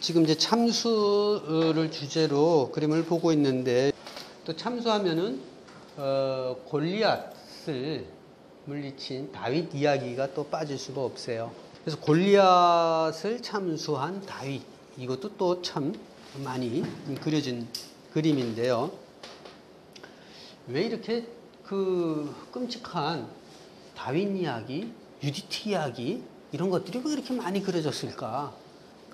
지금 이제 참수를 주제로 그림을 보고 있는데 또 참수하면은 어, 골리앗을 물리친 다윗 이야기가 또 빠질 수가 없어요. 그래서 골리앗을 참수한 다윗 이것도 또 참 많이 그려진 그림인데요. 왜 이렇게 그 끔찍한 다윗 이야기, 유디트 이야기 이런 것들이 왜 이렇게 많이 그려졌을까?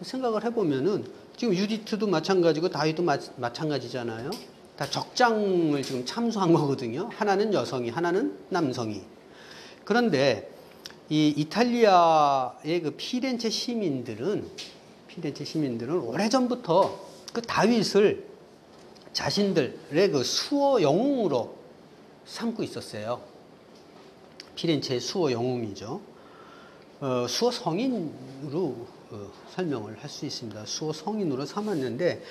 그 생각을 해보면은 지금 유디트도 마찬가지고 다윗도 마, 마찬가지잖아요. 다 적장을 지금 참수한 거거든요. 하나는 여성이, 하나는 남성이. 그런데 이 이탈리아의 그 피렌체 시민들은 피렌체 시민들은 오래전부터 그 다윗을 자신들의 그 수호 영웅으로 삼고 있었어요. 피렌체의 수호 영웅이죠. 어, 수호 성인으로 어, 설명을 할 수 있습니다. 수호 성인으로 삼았는데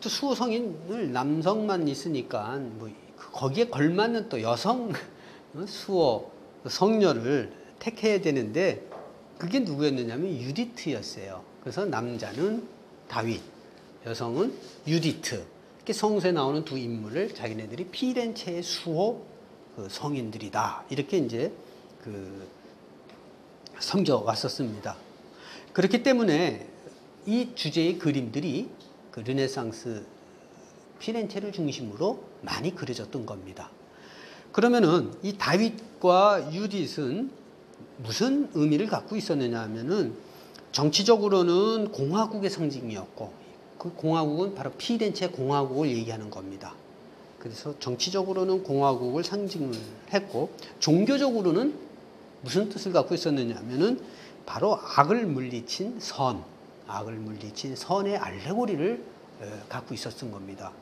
또 수호 성인을 남성만 있으니까 뭐 거기에 걸맞는 또 여성 어, 수호 성녀를 택해야 되는데 그게 누구였느냐면 유디트였어요. 그래서 남자는 다윗, 여성은 유디트. 이렇게 성서에 나오는 두 인물을 자기네들이 피렌체의 수호 그 성인들이다. 이렇게 이제 그 섬겨 왔었습니다. 그렇기 때문에 이 주제의 그림들이 그 르네상스 피렌체를 중심으로 많이 그려졌던 겁니다. 그러면은 이 다윗과 유딧은 무슨 의미를 갖고 있었느냐 하면은 정치적으로는 공화국의 상징이었고 그 공화국은 바로 피렌체 공화국을 얘기하는 겁니다. 그래서 정치적으로는 공화국을 상징을 했고 종교적으로는 무슨 뜻을 갖고 있었느냐 하면은 바로 악을 물리친 선, 악을 물리친 선의 알레고리를 갖고 있었던 겁니다.